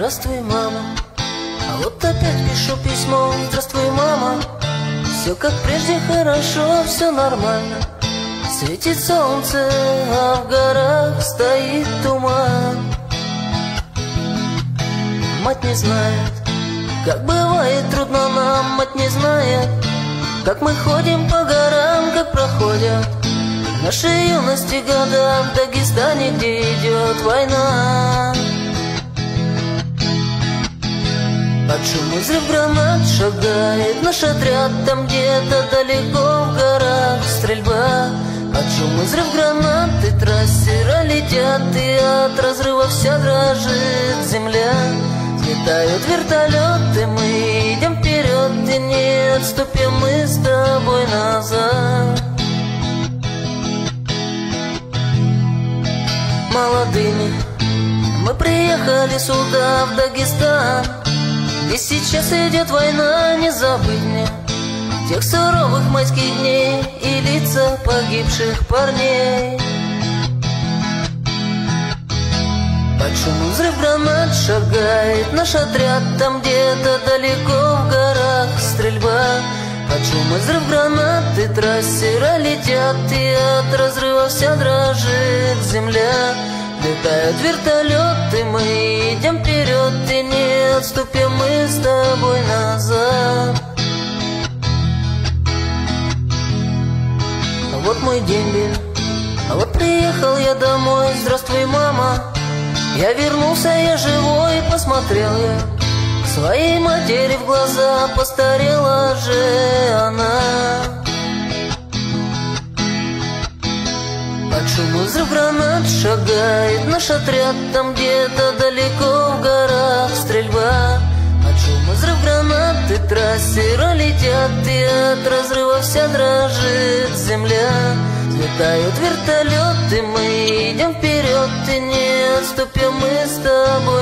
Здравствуй, мама. А вот опять пишу письмо. Здравствуй, мама. Все как прежде хорошо, все нормально. Светит солнце, а в горах стоит туман. Мать не знает, как бывает трудно нам, мать не знает, как мы ходим по горам, как проходят Наши юности года в Дагестане, где идет война Под шум взрыв гранат шагает наш отряд. Там где-то далеко в горах стрельба. Под шум взрыв гранат и трассера летят И от разрыва вся дрожит земля. Летают вертолеты, мы идем вперед И не отступим мы с тобой назад. Молодыми мы приехали сюда, в Дагестан Где сейчас идет война, не забыть мне Тех суровых майских дней и лица погибших парней. Под шум взрыв гранат шагает наш отряд Там где-то далеко в горах стрельба. Под шум взрыв гранат и трассера летят И от разрыва вся дрожит земля. Летают вертолеты, мы идем вперед мой дембель, а вот приехал я домой. Здравствуй, мама. Я вернулся, я живой, посмотрел я. Своей матери в глаза постарела же она. Под шум взрыв гранат шагает наш отряд. Там где-то далеко и трассера летят И от разрыва вся дрожит земля. Летают вертолеты, мы идем вперед И не отступим мы с тобой